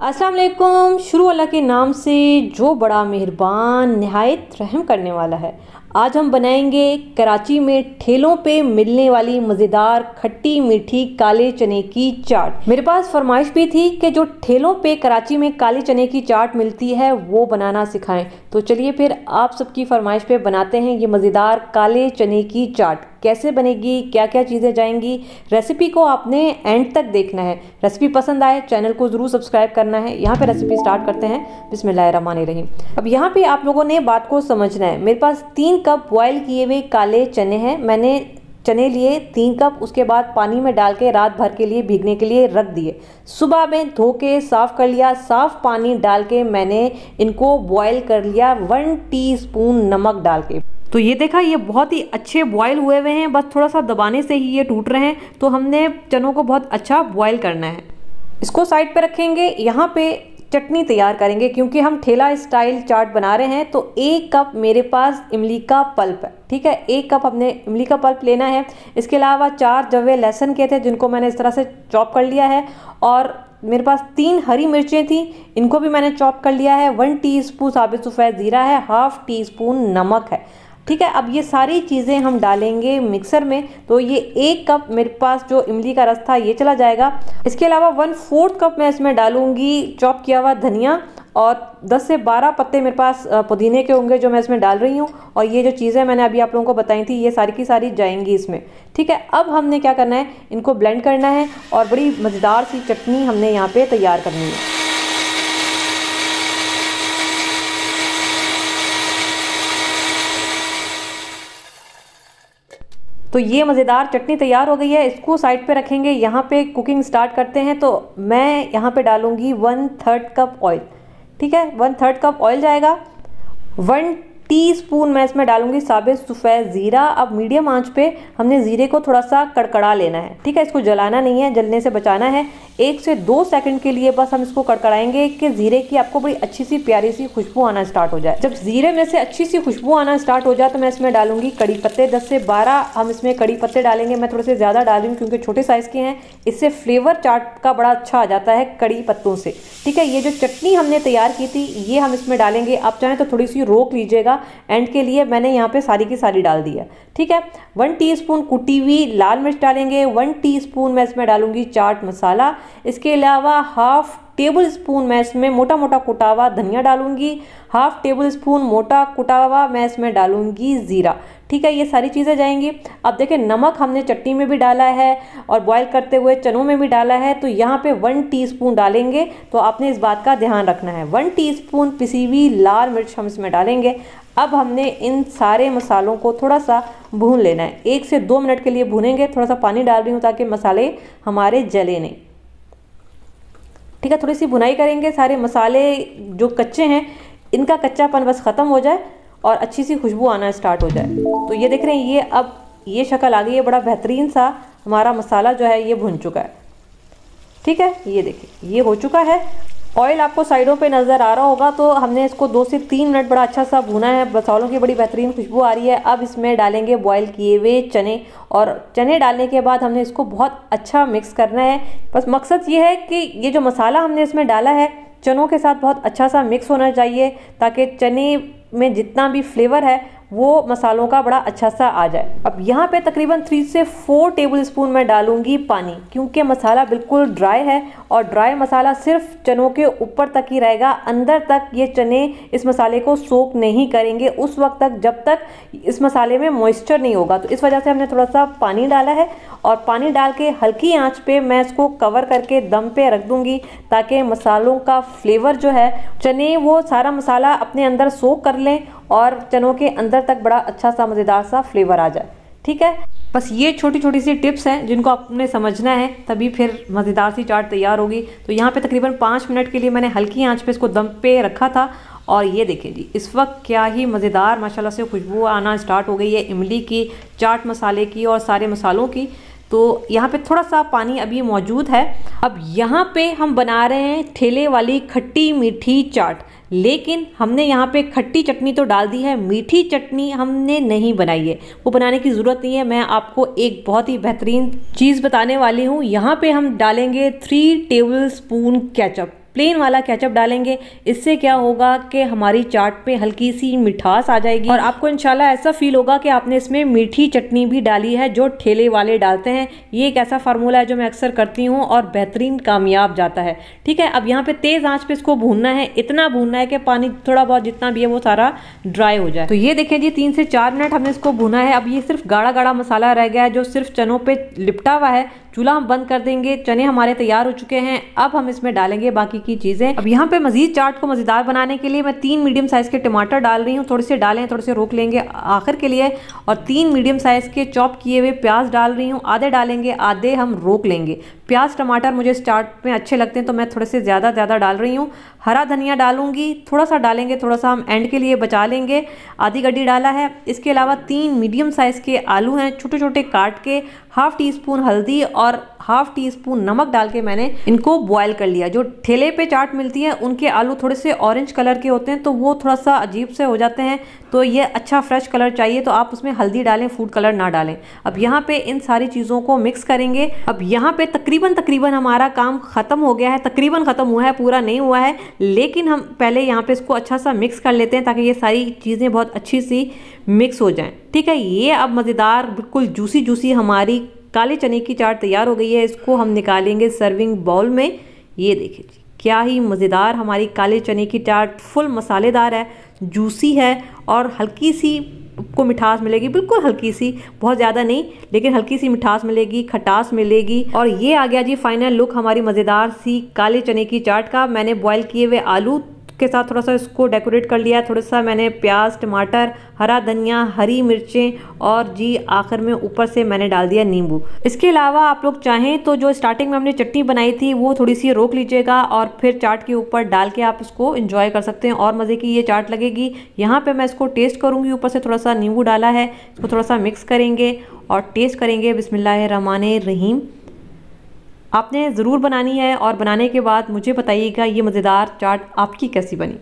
अस्सलाम वालेकुम। शुरू अल्लाह के नाम से जो बड़ा मेहरबान, नहायत रहम करने वाला है। आज हम बनाएँगे कराची में ठेलों पे मिलने वाली मज़ेदार खट्टी मीठी काले चने की चाट। मेरे पास फरमाइश भी थी कि जो ठेलों पे कराची में काले चने की चाट मिलती है, वो बनाना सिखाएँ। तो चलिए फिर आप सबकी फरमाइश पे बनाते हैं ये मज़ेदार काले चने की चाट। कैसे बनेगी क्या क्या चीज़ें जाएँगी, रेसिपी को आपने एंड तक देखना है। रेसिपी पसंद आए, चैनल को ज़रूर सब्सक्राइब करना है। यहाँ पे रेसिपी स्टार्ट करते हैं। जिसमें बिस्मिल्लाह रहीम अब यहाँ पे आप लोगों ने बात को समझना है। मेरे पास तीन कप बॉयल किए हुए काले चने हैं। मैंने चने लिए तीन कप, उसके बाद पानी में डाल के रात भर के लिए भीगने के लिए रख दिए। सुबह में धो के साफ़ कर लिया, साफ़ पानी डाल के मैंने इनको बॉयल कर लिया वन टीस्पून नमक डाल के। तो ये देखा, ये बहुत ही अच्छे बॉयल हुए हुए हैं, बस थोड़ा सा दबाने से ही ये टूट रहे हैं। तो हमने चनों को बहुत अच्छा बॉयल करना है। इसको साइड पे रखेंगे। यहाँ पे चटनी तैयार करेंगे, क्योंकि हम ठेला स्टाइल चाट बना रहे हैं तो एक कप मेरे पास इमली का पल्प है, ठीक है? एक कप हमने इमली का पल्प लेना है। इसके अलावा चार जवे लहसन के थे, जिनको मैंने इस तरह से चॉप कर लिया है, और मेरे पास तीन हरी मिर्चें थी, इनको भी मैंने चॉप कर लिया है। वन टीस्पून साबित सफ़ेद ज़ीरा है, हाफ़ टी स्पून नमक है। ठीक है, अब ये सारी चीज़ें हम डालेंगे मिक्सर में तो ये एक कप मेरे पास जो इमली का रस था, ये चला जाएगा। इसके अलावा वन फोर्थ कप मैं इसमें डालूँगी चॉप किया हुआ धनिया और 10 से 12 पत्ते मेरे पास पुदीने के होंगे जो मैं इसमें डाल रही हूँ और ये जो चीज़ें मैंने अभी आप लोगों को बताई थी, ये सारी की सारी जाएँगी इसमें। ठीक है, अब हमने क्या करना है, इनको ब्लेंड करना है और बड़ी मज़ेदार सी चटनी हमने यहाँ पे तैयार करनी है। तो ये मज़ेदार चटनी तैयार हो गई है। इसको साइड पे रखेंगे। यहाँ पे कुकिंग स्टार्ट करते हैं। तो मैं यहाँ पे डालूँगी वन थर्ड कप ऑयल ठीक है? वन थर्ड कप ऑयल जाएगा। वन टीस्पून मैं इसमें डालूँगी साबित सफ़ेद ज़ीरा। अब मीडियम आँच पे हमने ज़ीरे को थोड़ा सा कड़कड़ा लेना है। ठीक है? इसको जलाना नहीं है। जलने से बचाना है। एक से दो सेकंड के लिए बस हम इसको कड़कड़ाएँगे कि ज़ीरे की आपको बड़ी अच्छी सी प्यारी सी खुशबू आना स्टार्ट हो जाए। जब ज़ीरे में से अच्छी सी खुशबू आना स्टार्ट हो जाए तो मैं इसमें डालूँगी कड़ी पत्ते। दस से बारह हम इसमें कड़ी पत्ते डालेंगे। मैं थोड़े से ज़्यादा डालूँगी क्योंकि छोटे साइज़ के हैं। इससे फ्लेवर चाट का बड़ा अच्छा आ जाता है कड़ी पत्तों से। ठीक है, ये जो चटनी हमने तैयार की थी, ये हम इसमें डालेंगे। आप चाहें तो थोड़ी सी रोक लीजिएगा। एंड के लिए मैंने यहाँ पे सारी की सारी डाल दी है। ठीक है वन टीस्पून कुटी हुई लाल मिर्च डालेंगे। वन टीस्पून मैं इसमें डालूँगी चाट मसाला। इसके अलावा हाफ़ टेबल स्पून मैं इसमें मोटा मोटा कुटावा धनिया डालूँगी, हाफ़ टेबल स्पून मोटा कुटावा मैं इसमें डालूँगी ज़ीरा। ठीक है, ये सारी चीज़ें जाएँगी। अब देखें नमक हमने चटनी में भी डाला है और बॉईल करते हुए चनों में भी डाला है तो यहाँ पे वन टीस्पून डालेंगे तो आपने इस बात का ध्यान रखना है। वन टीस्पून पिसी हुई लाल मिर्च हम इसमें डालेंगे। अब हमने इन सारे मसालों को थोड़ा सा भून लेना है। एक से दो मिनट के लिए भूनेंगे थोड़ा सा पानी डाल रही हूँ ताकि मसाले हमारे जले नहीं। ठीक है थोड़ी सी बुनाई करेंगे, सारे मसाले जो कच्चे हैं, इनका कच्चापन बस ख़त्म हो जाए और अच्छी सी खुशबू आना स्टार्ट हो जाए। तो ये देख रहे हैं, ये अब, ये शक्ल आ गई है बड़ा बेहतरीन सा हमारा मसाला जो है, ये भुन चुका है। ठीक है, ये देखिए, ये हो चुका है। ऑयल आपको साइडों पे नज़र आ रहा होगा तो हमने इसको दो से तीन मिनट बड़ा अच्छा सा भुना है। मसालों की बड़ी बेहतरीन खुशबू आ रही है। अब इसमें डालेंगे बॉयल किए हुए चने और चने डालने के बाद हमने इसको बहुत अच्छा मिक्स करना है। बस मकसद ये है कि ये जो मसाला हमने इसमें डाला है, चनों के साथ बहुत अच्छा सा मिक्स होना चाहिए, ताकि चने में जितना भी फ्लेवर है वो मसालों का बड़ा अच्छा सा आ जाए। अब यहाँ पे तकरीबन थ्री से फोर टेबल स्पून मैं डालूँगी पानी, क्योंकि मसाला बिल्कुल ड्राई है और ड्राई मसाला सिर्फ़ चनों के ऊपर तक ही रहेगा। अंदर तक ये चने इस मसाले को सोक नहीं करेंगे। उस वक्त तक जब तक इस मसाले में मॉइस्चर नहीं होगा। तो इस वजह से हमने थोड़ा सा पानी डाला है और पानी डाल के हल्की आँच पे मैं इसको कवर करके दम पे रख दूँगी ताकि मसालों का फ्लेवर जो है, चने वो सारा मसाला अपने अंदर सोक कर लें और चनों के अंदर तक बड़ा अच्छा सा, मज़ेदार सा फ्लेवर आ जाए। ठीक है? बस ये छोटी छोटी सी टिप्स हैं, जिनको आपने समझना है, तभी फिर मज़ेदार सी चाट तैयार होगी। तो यहाँ पे तकरीबन पाँच मिनट के लिए मैंने हल्की आँच पे इसको दम पे रखा था, और ये देखें जी, इस वक्त क्या ही मज़ेदार, माशाल्लाह से खुशबू आना स्टार्ट हो गई है इमली की, चाट मसाले की और सारे मसालों की। तो यहाँ पे थोड़ा सा पानी अभी मौजूद है। अब यहाँ पे हम बना रहे हैं ठेले वाली खट्टी मीठी चाट। लेकिन हमने यहाँ पे खट्टी चटनी तो डाल दी है, मीठी चटनी हमने नहीं बनाई है। वो बनाने की ज़रूरत नहीं है, मैं आपको एक बहुत ही बेहतरीन चीज़ बताने वाली हूँ। यहाँ पे हम डालेंगे three tablespoon ketchup plain वाला केचप डालेंगे। इससे क्या होगा कि हमारी चाट पे हल्की सी मिठास आ जाएगी। और आपको इंशाल्लाह ऐसा फील होगा कि आपने इसमें मीठी चटनी भी डाली है जो ठेले वाले डालते हैं। ये एक ऐसा फार्मूला है जो मैं अक्सर करती हूँ और बेहतरीन कामयाब जाता है। ठीक है, अब यहाँ पे तेज़ आँच पे इसको भूनना है। इतना भूनना है कि पानी थोड़ा बहुत जितना भी है वो सारा ड्राई हो जाए। तो ये देखें जी, तीन से चार मिनट हमने इसको भुना है। अब ये सिर्फ़ गाढ़ा गाढ़ा मसाला रह गया है जो सिर्फ़ चनों पर लिपटा हुआ है। चूल्हा हम बंद कर देंगे, चने हमारे तैयार हो चुके हैं, अब हम इसमें डालेंगे बाकी की चीज़ें। अब यहाँ पे मजीद चाट को मज़ेदार बनाने के लिए मैं तीन मीडियम साइज़ के टमाटर डाल रही हूँ, थोड़े से डालें, थोड़े से रोक लेंगे आखिर के लिए, और तीन मीडियम साइज़ के चॉप किए हुए प्याज डाल रही हूँ, आधे डालेंगे, आधे हम रोक लेंगे। प्याज, टमाटर मुझे स्टार्ट में अच्छे लगते हैं तो मैं थोड़े से ज़्यादा ज़्यादा डाल रही हूँ। हरा धनिया डालूँगी, थोड़ा सा डालेंगे, थोड़ा सा हम एंड के लिए बचा लेंगे। आधी गड्डी डाला है। इसके अलावा तीन मीडियम साइज़ के आलू हैं छोटे छोटे काट के हाफ़ टी स्पून हल्दी और हाफ़ टी स्पून नमक डाल के मैंने इनको बॉयल कर लिया। जो ठेले पे चाट मिलती है, उनके आलू थोड़े से ऑरेंज कलर के होते हैं तो वो थोड़ा सा अजीब से हो जाते हैं। तो ये अच्छा फ्रेश कलर चाहिए तो आप उसमें हल्दी डालें फ़ूड कलर ना डालें। अब यहाँ पे इन सारी चीज़ों को मिक्स करेंगे। अब यहाँ पे तकरीबन तकरीबन हमारा काम ख़त्म हो गया है, तकरीबन ख़त्म हुआ है, पूरा नहीं हुआ है। लेकिन हम पहले यहाँ पे इसको अच्छा सा मिक्स कर लेते हैं, ताकि ये सारी चीज़ें बहुत अच्छी सी मिक्स हो जाएँ। ठीक है, ये अब मज़ेदार, बिल्कुल जूसी जूसी हमारी काले चने की चाट तैयार हो गई है, इसको हम निकालेंगे सर्विंग बाउल में। ये देखिए जी, क्या ही मज़ेदार हमारी काले चने की चाट फुल मसालेदार है जूसी है और हल्की सी को मिठास मिलेगी, बिल्कुल हल्की सी, बहुत ज़्यादा नहीं, लेकिन हल्की सी मिठास मिलेगी, खटास मिलेगी। और ये आ गया जी फाइनल लुक हमारी मज़ेदार सी काले चने की चाट का, मैंने बॉईल किए हुए आलू के साथ थोड़ा सा इसको डेकोरेट कर लिया थोड़ा सा मैंने प्याज, टमाटर, हरा धनिया, हरी मिर्चें और जी आखिर में ऊपर से मैंने डाल दिया नींबू। इसके अलावा आप लोग चाहें तो जो स्टार्टिंग में हमने चटनी बनाई थी, वो थोड़ी सी रोक लीजिएगा और फिर चाट के ऊपर डाल के आप इसको इंजॉय कर सकते हैं। और मज़े की ये चाट लगेगी। यहाँ पर मैं इसको टेस्ट करूँगी। ऊपर से थोड़ा सा नींबू डाला है। इसको थोड़ा सा मिक्स करेंगे और टेस्ट करेंगे। बिसमिल्लाह रहीम आपने ज़रूर बनानी है और बनाने के बाद मुझे बताइएगा ये मज़ेदार चाट आपकी कैसी बनी।